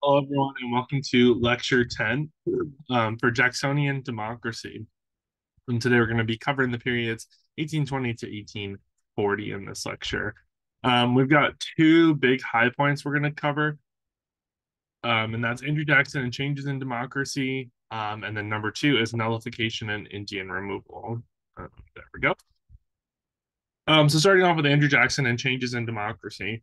Hello, everyone, and welcome to Lecture 10 um, for Jacksonian Democracy. And today we're going to be covering the periods 1820 to 1840 in this lecture. Um, we've got two big high points we're going to cover, um, and that's Andrew Jackson and changes in democracy. Um, and then number two is nullification and Indian removal. Uh, there we go. Um, so starting off with Andrew Jackson and changes in democracy.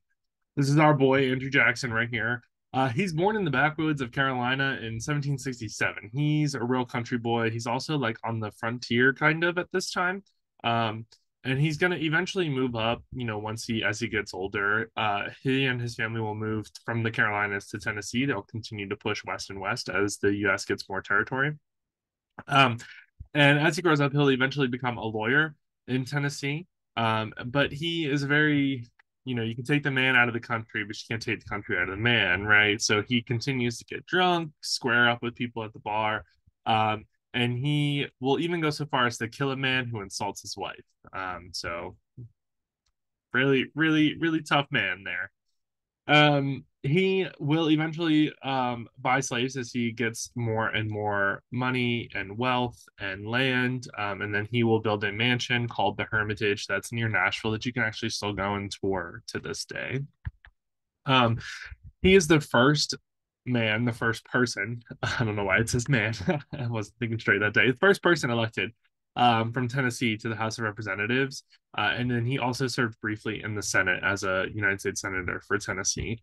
This is our boy Andrew Jackson right here. Uh, he's born in the backwoods of Carolina in 1767. He's a real country boy. He's also like on the frontier kind of at this time. Um, and he's going to eventually move up, you know, once he as he gets older. Uh, he and his family will move from the Carolinas to Tennessee. They'll continue to push west and west as the US gets more territory. Um, and as he grows up, he'll eventually become a lawyer in Tennessee. Um, but he is very you know, you can take the man out of the country, but you can't take the country out of the man, right? So he continues to get drunk, square up with people at the bar, um, and he will even go so far as to kill a man who insults his wife. Um, so really, really, really tough man there. Um, he will eventually um, buy slaves as he gets more and more money and wealth and land. Um, and then he will build a mansion called the Hermitage that's near Nashville that you can actually still go and tour to this day. Um, he is the first man, the first person. I don't know why it says man. I wasn't thinking straight that day. The first person elected um, from Tennessee to the House of Representatives. Uh, and then he also served briefly in the Senate as a United States Senator for Tennessee.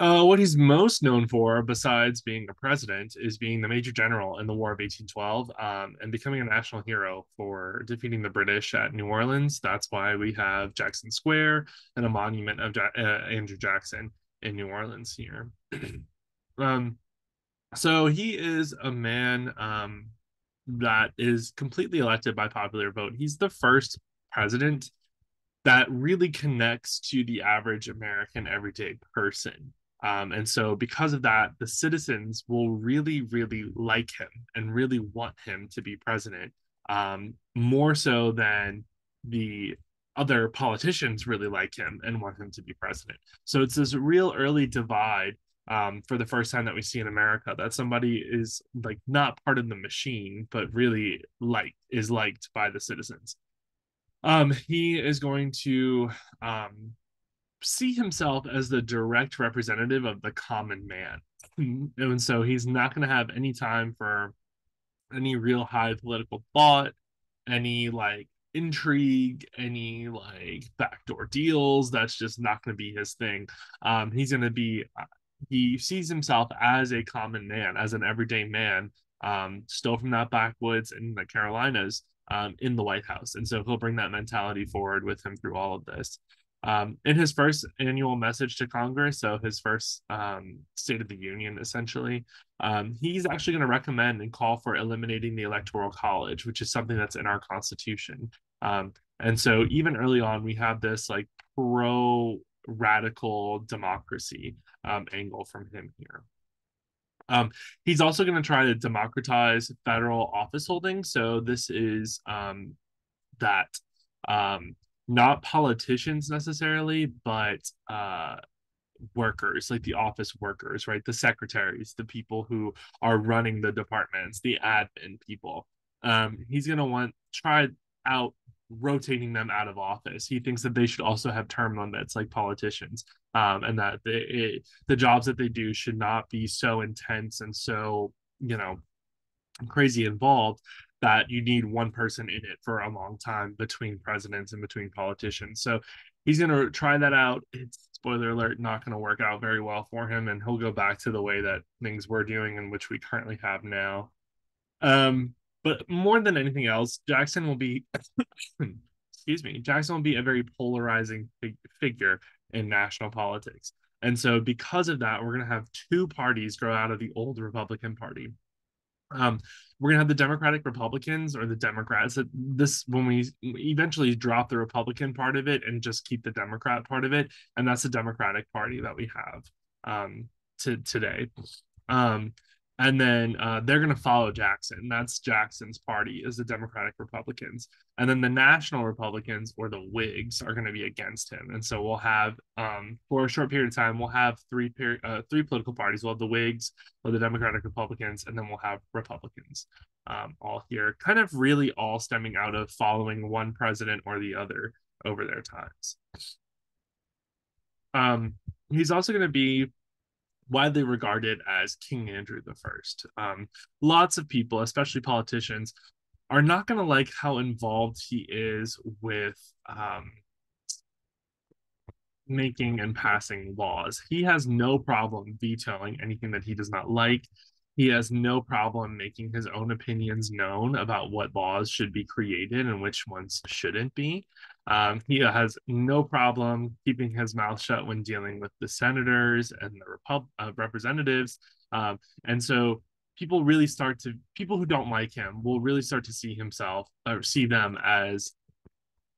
Uh, what he's most known for, besides being a president, is being the Major General in the War of 1812 um, and becoming a national hero for defeating the British at New Orleans. That's why we have Jackson Square and a monument of ja- uh, Andrew Jackson in New Orleans here. um, so he is a man um, that is completely elected by popular vote. He's the first president that really connects to the average American everyday person. Um, and so, because of that, the citizens will really, really like him and really want him to be president, um, more so than the other politicians really like him and want him to be president. So, it's this real early divide um, for the first time that we see in America that somebody is like not part of the machine, but really like is liked by the citizens. Um, he is going to um, see himself as the direct representative of the common man. And so he's not going to have any time for any real high political thought, any like intrigue, any like backdoor deals. That's just not going to be his thing. Um, he's going to be, uh, he sees himself as a common man, as an everyday man, um, still from that backwoods in the Carolinas, um, in the White House. And so he'll bring that mentality forward with him through all of this. Um, in his first annual message to Congress, so his first um, State of the Union, essentially, um, he's actually going to recommend and call for eliminating the Electoral College, which is something that's in our Constitution. Um, and so, even early on, we have this like pro radical democracy um, angle from him here. Um, he's also going to try to democratize federal office holding. So this is um, that um, not politicians necessarily, but uh, workers, like the office workers, right? The secretaries, the people who are running the departments, the admin people. Um, he's going to want try out rotating them out of office. He thinks that they should also have term limits like politicians, um, and that they, it, the jobs that they do should not be so intense and so you know crazy involved that you need one person in it for a long time between presidents and between politicians. So he's going to try that out. It's spoiler alert, not going to work out very well for him, and he'll go back to the way that things were doing and which we currently have now. Um, but more than anything else, Jackson will be, excuse me, Jackson will be a very polarizing fig- figure in national politics. And so, because of that, we're going to have two parties grow out of the old Republican Party. Um, we're gonna have the Democratic Republicans or the Democrats. This when we eventually drop the Republican part of it and just keep the Democrat part of it, and that's the Democratic Party that we have um, to today. Um, and then uh, they're going to follow Jackson. That's Jackson's party is the Democratic Republicans, and then the National Republicans or the Whigs are going to be against him. And so we'll have um, for a short period of time we'll have three period uh, three political parties. We'll have the Whigs, or the Democratic Republicans, and then we'll have Republicans um, all here, kind of really all stemming out of following one president or the other over their times. Um, he's also going to be widely regarded as King Andrew the First. Um, lots of people, especially politicians, are not going to like how involved he is with um, making and passing laws. He has no problem vetoing anything that he does not like. He has no problem making his own opinions known about what laws should be created and which ones shouldn't be. Um, he has no problem keeping his mouth shut when dealing with the senators and the Repub- uh, representatives. Um, and so people really start to, people who don't like him will really start to see himself or see them as,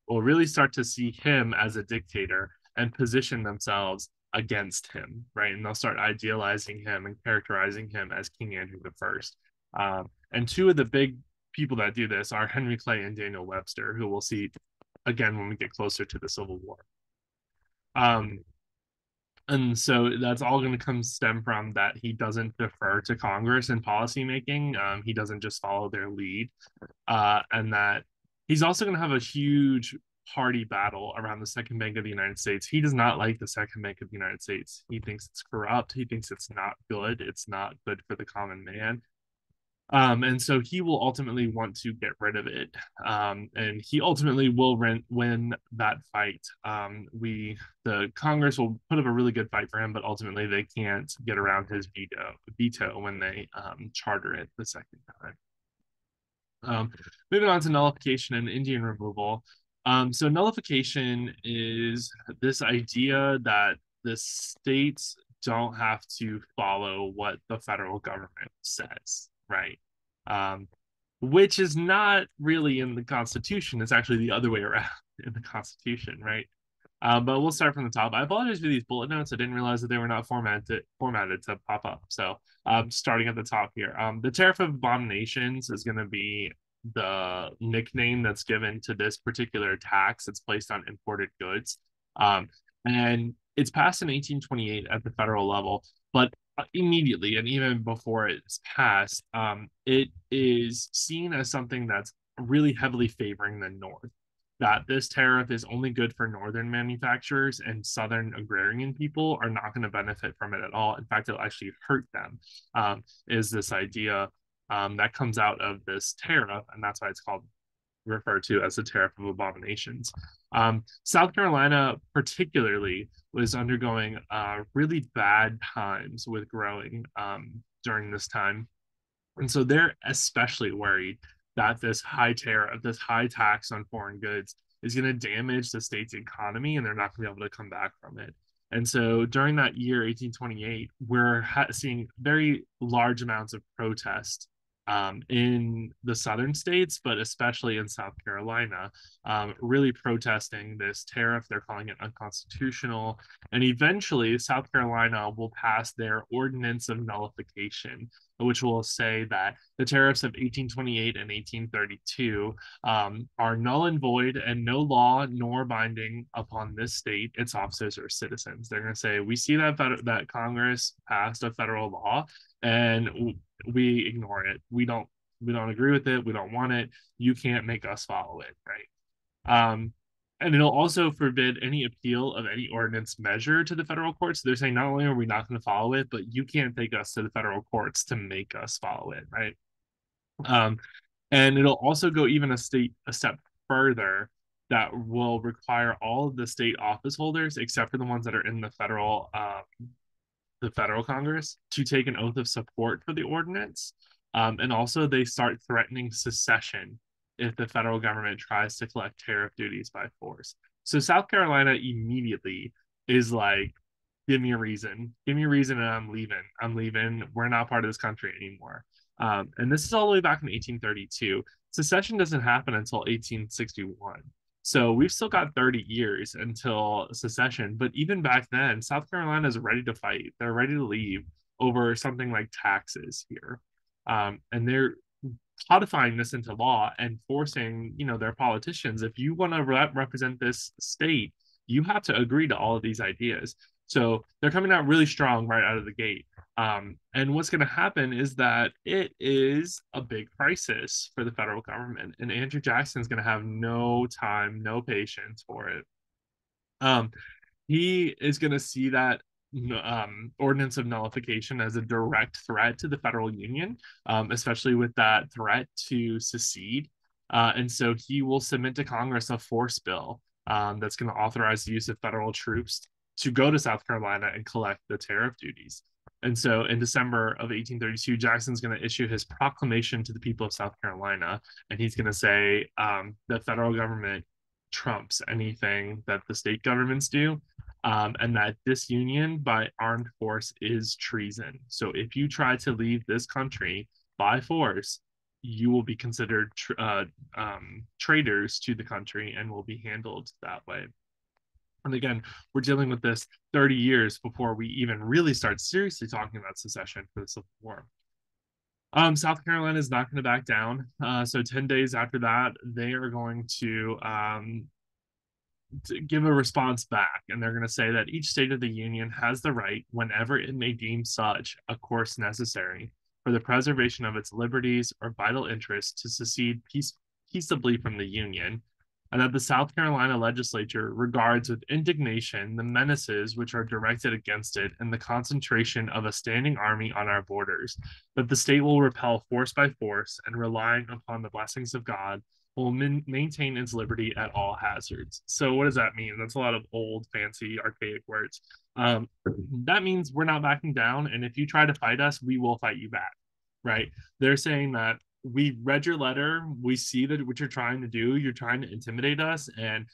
will really start to see him as a dictator and position themselves against him, right? And they'll start idealizing him and characterizing him as King Andrew the First. Um, and two of the big people that do this are Henry Clay and Daniel Webster, who we'll see again when we get closer to the Civil War. Um, and so that's all going to come stem from that he doesn't defer to Congress in policymaking. Um, he doesn't just follow their lead, uh, and that he's also going to have a huge party battle around the Second Bank of the United States. He does not like the Second Bank of the United States. He thinks it's corrupt. He thinks it's not good. It's not good for the common man. Um, and so he will ultimately want to get rid of it. Um, and he ultimately will win, win that fight. Um, we, the Congress will put up a really good fight for him, but ultimately they can't get around his veto, veto when they um, charter it the second time. Um, moving on to nullification and Indian removal. Um, so nullification is this idea that the states don't have to follow what the federal government says right? Um, which is not really in the Constitution. It's actually the other way around in the Constitution, right? Um, but we'll start from the top. I apologize for these bullet notes. I didn't realize that they were not formatted formatted to pop up. So um, starting at the top here, um, the tariff of abominations is going to be the nickname that's given to this particular tax. that's placed on imported goods, um, and it's passed in 1828 at the federal level. But uh, immediately and even before it's passed, um, it is seen as something that's really heavily favoring the North. That this tariff is only good for Northern manufacturers and Southern agrarian people are not going to benefit from it at all. In fact, it'll actually hurt them, um, is this idea um, that comes out of this tariff. And that's why it's called referred to as the tariff of abominations. Um, South Carolina, particularly, was undergoing uh, really bad times with growing um, during this time. And so they're especially worried that this high tariff, this high tax on foreign goods is going to damage the state's economy and they're not going to be able to come back from it. And so during that year, 1828, we're ha- seeing very large amounts of protest um, in the southern states, but especially in South Carolina, um, really protesting this tariff. They're calling it unconstitutional. And eventually, South Carolina will pass their ordinance of nullification, which will say that the tariffs of 1828 and 1832 um, are null and void and no law nor binding upon this state, its officers, or citizens. They're going to say, We see that, that Congress passed a federal law and we ignore it. We don't we don't agree with it. We don't want it. You can't make us follow it, right? Um, and it'll also forbid any appeal of any ordinance measure to the federal courts. So they're saying not only are we not going to follow it, but you can't take us to the federal courts to make us follow it, right? Um, and it'll also go even a state a step further that will require all of the state office holders, except for the ones that are in the federal um, the federal Congress to take an oath of support for the ordinance. Um, and also, they start threatening secession if the federal government tries to collect tariff duties by force. So, South Carolina immediately is like, give me a reason. Give me a reason, and I'm leaving. I'm leaving. We're not part of this country anymore. Um, and this is all the way back in 1832. Secession doesn't happen until 1861. So we've still got 30 years until secession. But even back then, South Carolina is ready to fight. They're ready to leave. over something like taxes here. Um, and they're codifying this into law and forcing, you know, their politicians, if you want to re- represent this state, you have to agree to all of these ideas. So they're coming out really strong right out of the gate. Um, and what's going to happen is that it is a big crisis for the federal government, and Andrew Jackson is going to have no time, no patience for it. Um, he is going to see that um, ordinance of nullification as a direct threat to the federal union, um, especially with that threat to secede. Uh, and so he will submit to Congress a force bill um, that's going to authorize the use of federal troops to go to South Carolina and collect the tariff duties. And so in December of 1832, Jackson's going to issue his proclamation to the people of South Carolina. And he's going to say um, the federal government trumps anything that the state governments do um, and that disunion by armed force is treason. So if you try to leave this country by force, you will be considered uh, um, traitors to the country and will be handled that way. And again, we're dealing with this 30 years before we even really start seriously talking about secession for the Civil War. Um, South Carolina is not going to back down. Uh, so 10 days after that, they are going to um, to give a response back, and they're going to say that each state of the Union has the right, whenever it may deem such a course necessary, for the preservation of its liberties or vital interests to secede peace, peaceably from the Union, and that the South Carolina legislature regards with indignation the menaces which are directed against it and the concentration of a standing army on our borders, that the state will repel force by force and relying upon the blessings of God will min- maintain its liberty at all hazards. So, what does that mean? That's a lot of old, fancy, archaic words. Um, that means we're not backing down, and if you try to fight us, we will fight you back. Right? They're saying that we read your letter, we see that what you're trying to do, you're trying to intimidate us, and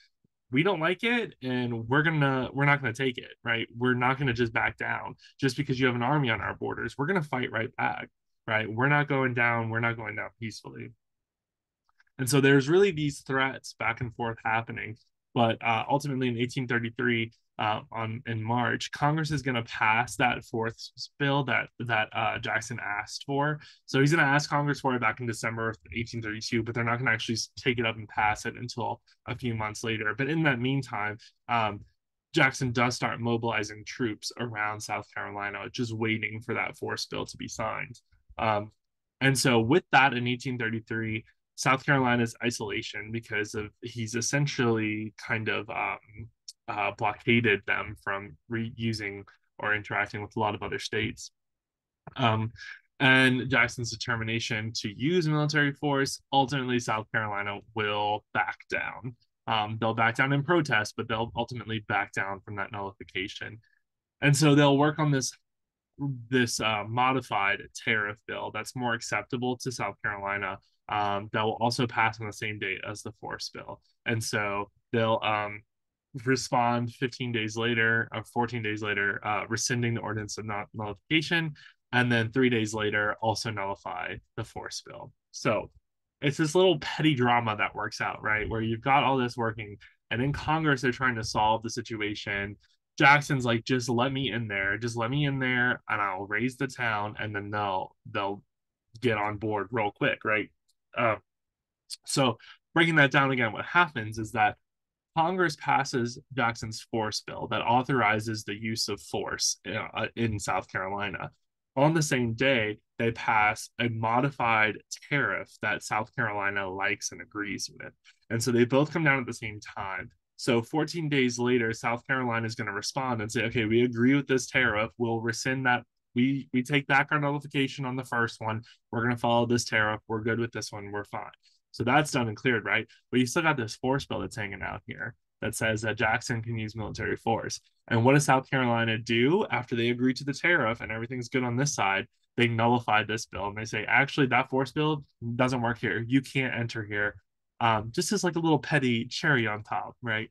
we don't like it and we're gonna we're not gonna take it right we're not gonna just back down just because you have an army on our borders we're gonna fight right back right we're not going down we're not going down peacefully and so there's really these threats back and forth happening. But uh, ultimately, in 1833, uh, on in March, Congress is going to pass that force bill that that uh, Jackson asked for. So he's going to ask Congress for it back in December of 1832, but they're not going to actually take it up and pass it until a few months later. But in that meantime, um, Jackson does start mobilizing troops around South Carolina, just waiting for that force bill to be signed. Um, and so, with that in 1833, South Carolina's isolation because of he's essentially kind of um, uh, blockaded them from reusing or interacting with a lot of other states. Um, and Jackson's determination to use military force, ultimately, South Carolina will back down. Um, they'll back down in protest, but they'll ultimately back down from that nullification. And so they'll work on this this uh, modified tariff bill that's more acceptable to South Carolina um, that will also pass on the same date as the force bill. And so they'll um, respond 15 days later or 14 days later, uh, rescinding the ordinance of not nullification, and then three days later also nullify the force bill. So it's this little petty drama that works out, right? Where you've got all this working, and in Congress they're trying to solve the situation. Jackson's like, just let me in there, just let me in there, and I'll raise the town, and then they'll they'll get on board real quick, right? Uh, so breaking that down again, what happens is that Congress passes Jackson's force bill that authorizes the use of force uh, in South Carolina. On the same day, they pass a modified tariff that South Carolina likes and agrees with. And so they both come down at the same time. So 14 days later, South Carolina is going to respond and say, okay, we agree with this tariff. We'll rescind that we we take back our nullification on the first one. We're going to follow this tariff. We're good with this one. We're fine. So that's done and cleared, right? But you still got this force bill that's hanging out here that says that Jackson can use military force. And what does South Carolina do after they agree to the tariff and everything's good on this side? They nullify this bill and they say, actually, that force bill doesn't work here. You can't enter here. Um, just as like a little petty cherry on top, right?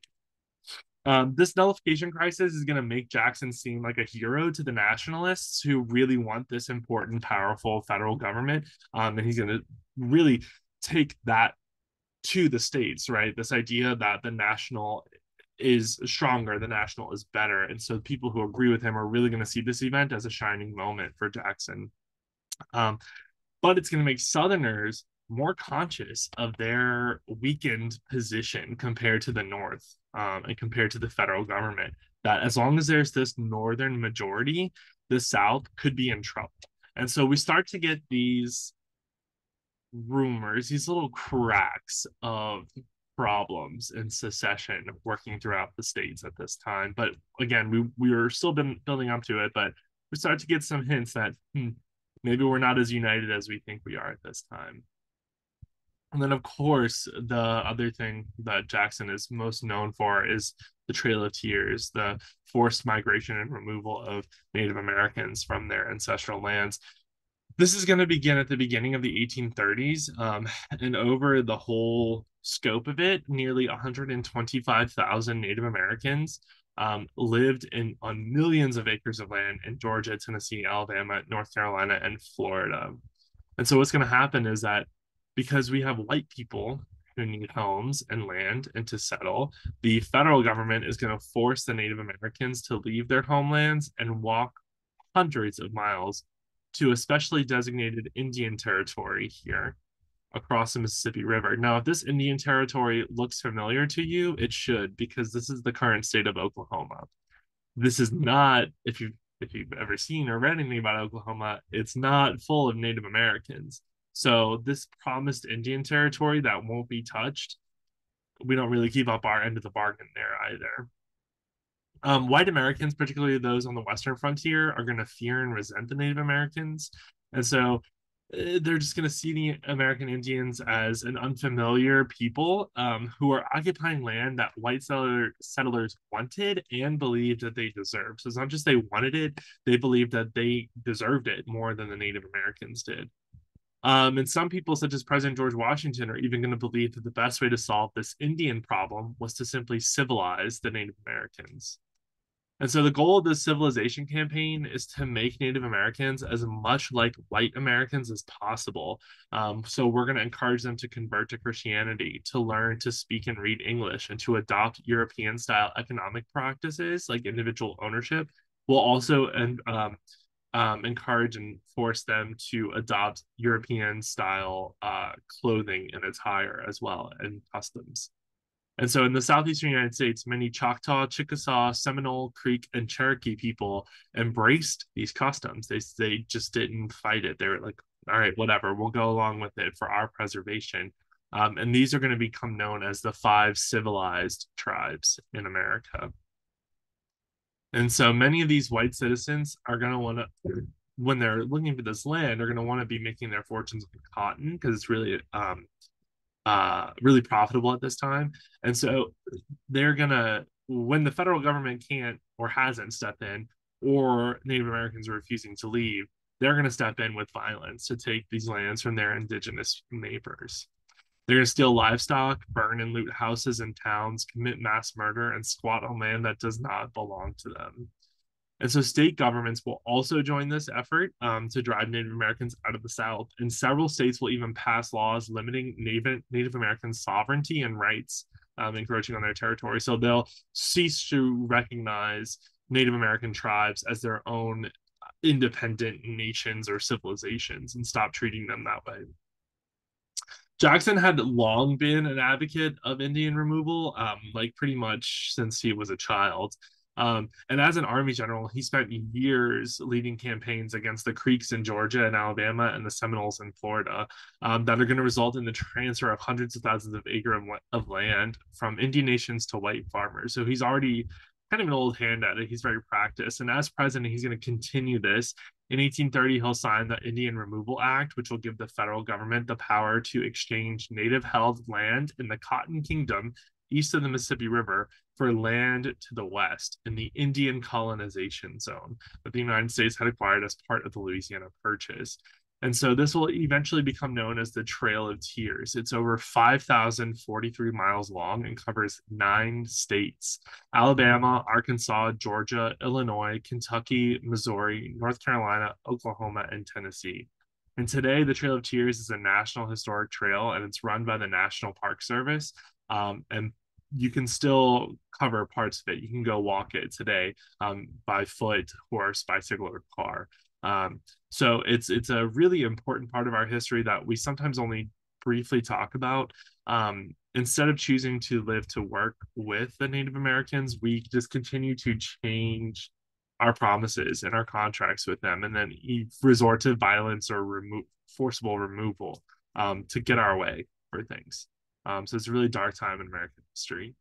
Um, this nullification crisis is going to make Jackson seem like a hero to the nationalists who really want this important, powerful federal government. Um, and he's going to really take that to the states, right? This idea that the national is stronger, the national is better. And so people who agree with him are really going to see this event as a shining moment for Jackson. Um, but it's going to make Southerners more conscious of their weakened position compared to the North um, and compared to the federal government. That as long as there's this Northern majority, the South could be in trouble. And so we start to get these rumors, these little cracks of problems in secession working throughout the states at this time. But again, we we were still been building up to it, but we start to get some hints that hmm, maybe we're not as united as we think we are at this time. And then, of course, the other thing that Jackson is most known for is the Trail of Tears, the forced migration and removal of Native Americans from their ancestral lands. This is going to begin at the beginning of the 1830s, um, and over the whole scope of it, nearly 125,000 Native Americans um, lived in on millions of acres of land in Georgia, Tennessee, Alabama, North Carolina, and Florida. And so what's going to happen is that because we have white people who need homes and land and to settle, the federal government is going to force the Native Americans to leave their homelands and walk hundreds of miles to a specially designated Indian territory here across the Mississippi River. Now, if this Indian territory looks familiar to you, it should because this is the current state of Oklahoma. This is not if you if you've ever seen or read anything about Oklahoma, it's not full of Native Americans. So this promised Indian territory that won't be touched, we don't really keep up our end of the bargain there either. Um, white Americans, particularly those on the western frontier, are going to fear and resent the Native Americans, and so uh, they're just going to see the American Indians as an unfamiliar people um, who are occupying land that white settler, settlers wanted and believed that they deserved. So it's not just they wanted it, they believed that they deserved it more than the Native Americans did. Um, and some people, such as President George Washington, are even going to believe that the best way to solve this Indian problem was to simply civilize the Native Americans. And so the goal of this civilization campaign is to make Native Americans as much like white Americans as possible. Um, so we're going to encourage them to convert to Christianity, to learn to speak and read English, and to adopt European style economic practices like individual ownership. We'll also and um, um, encourage and force them to adopt European style uh, clothing and attire as well and customs. And so in the southeastern United States, many Choctaw, Chickasaw, Seminole, Creek, and Cherokee people embraced these customs. They, they just didn't fight it. They were like, all right, whatever, we'll go along with it for our preservation. Um, and these are going to become known as the five civilized tribes in America. And so many of these white citizens are going to want to, when they're looking for this land, they're going to want to be making their fortunes with cotton because it's really um, uh, really profitable at this time. And so they're gonna when the federal government can't or hasn't stepped in, or Native Americans are refusing to leave, they're gonna step in with violence to take these lands from their indigenous neighbors. They're gonna steal livestock, burn and loot houses and towns, commit mass murder, and squat on land that does not belong to them. And so state governments will also join this effort um, to drive Native Americans out of the South. And several states will even pass laws limiting Native, Native American sovereignty and rights um, encroaching on their territory. So they'll cease to recognize Native American tribes as their own independent nations or civilizations and stop treating them that way. Jackson had long been an advocate of Indian removal, um, like pretty much since he was a child. Um, and as an army general, he spent years leading campaigns against the Creeks in Georgia and Alabama and the Seminoles in Florida um, that are going to result in the transfer of hundreds of thousands of acre of, of land from Indian nations to white farmers. So he's already kind of an old hand at it. He's very practiced. And as president, he's going to continue this. In 1830, he'll sign the Indian Removal Act, which will give the federal government the power to exchange native held land in the Cotton Kingdom east of the Mississippi River for land to the west in the Indian colonization zone that the United States had acquired as part of the Louisiana Purchase. And so this will eventually become known as the Trail of Tears. It's over 5,043 miles long and covers nine states Alabama, Arkansas, Georgia, Illinois, Kentucky, Missouri, North Carolina, Oklahoma, and Tennessee. And today, the Trail of Tears is a National Historic Trail and it's run by the National Park Service. Um, and you can still cover parts of it. You can go walk it today um, by foot, horse, bicycle, or car. Um, so it's it's a really important part of our history that we sometimes only briefly talk about. Um, instead of choosing to live to work with the Native Americans, we just continue to change our promises and our contracts with them, and then resort to violence or forcible removal um, to get our way for things. Um, so it's a really dark time in American history.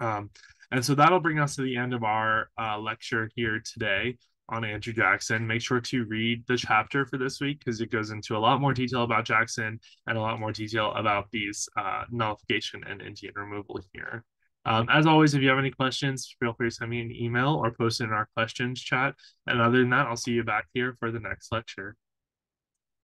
Um, and so that'll bring us to the end of our uh, lecture here today on Andrew Jackson. Make sure to read the chapter for this week because it goes into a lot more detail about Jackson and a lot more detail about these uh, nullification and Indian removal here. Um, as always, if you have any questions, feel free to send me an email or post it in our questions chat. And other than that, I'll see you back here for the next lecture.